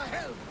the helm!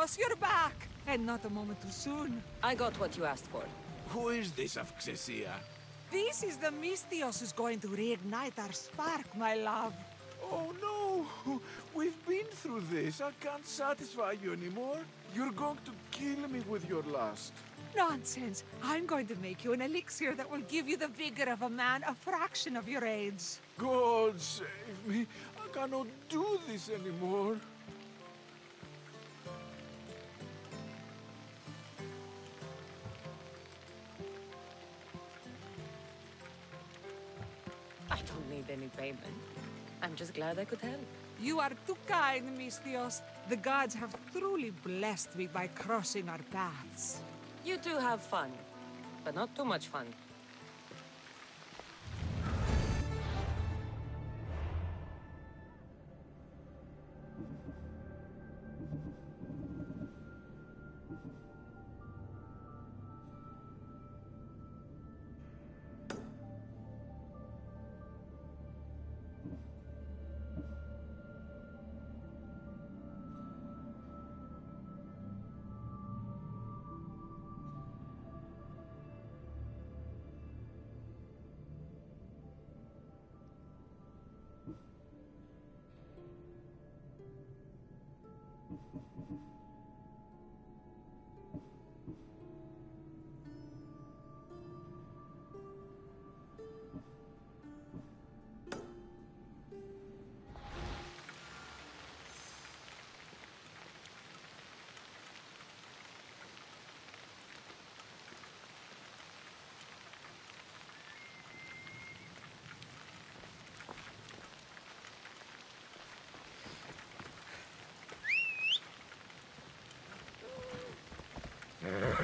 Misthios, you're back! And not a moment too soon. I got what you asked for. Who is this of This is the Misthios who's going to reignite our spark, my love. Oh no! We've been through this. I can't satisfy you anymore. You're going to kill me with your lust. Nonsense. I'm going to make you an elixir that will give you the vigor of a man a fraction of your age. God save me. I cannot do this anymore. Don't need any payment. I'm just glad I could help. You are too kind, Misthios. The gods have truly blessed me by crossing our paths. You two have fun, but not too much fun.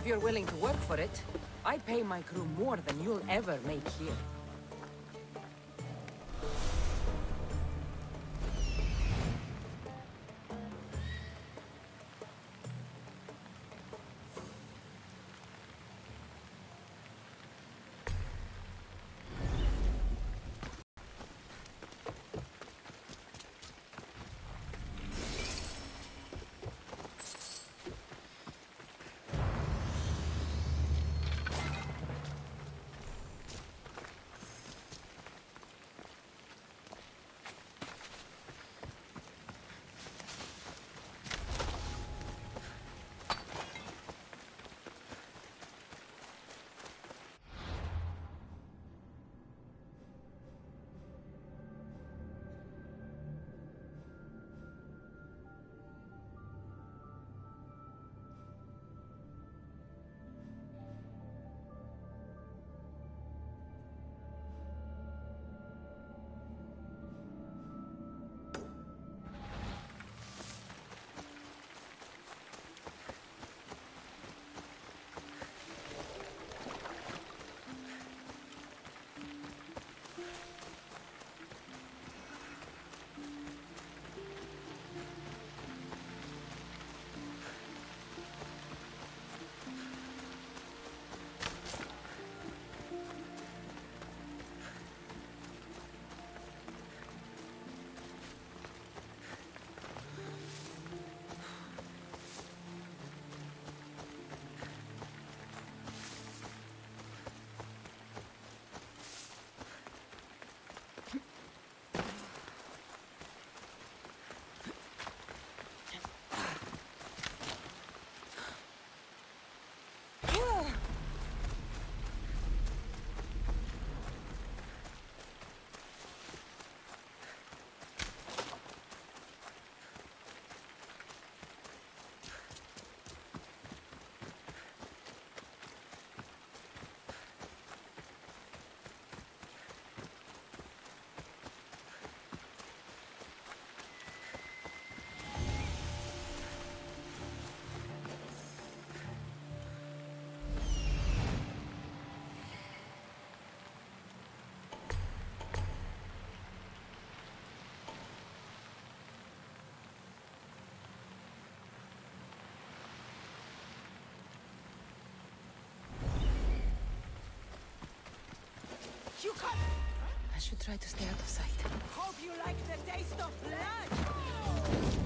If you're willing to work for it, I pay my crew more than you'll ever make here. You cut! I should try to stay out of sight. Hope you like the taste of blood!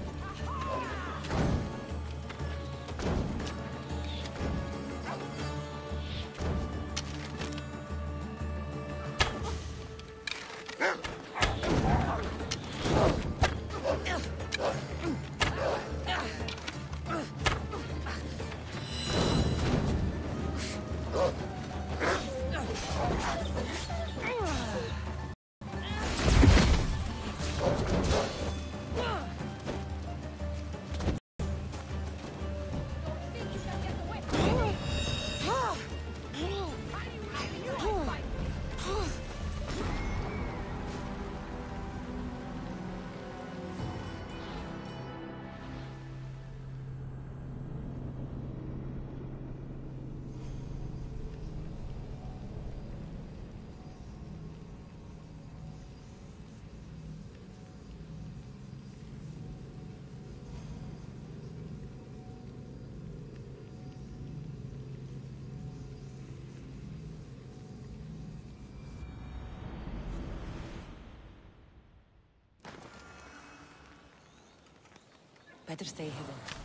verder stijgen.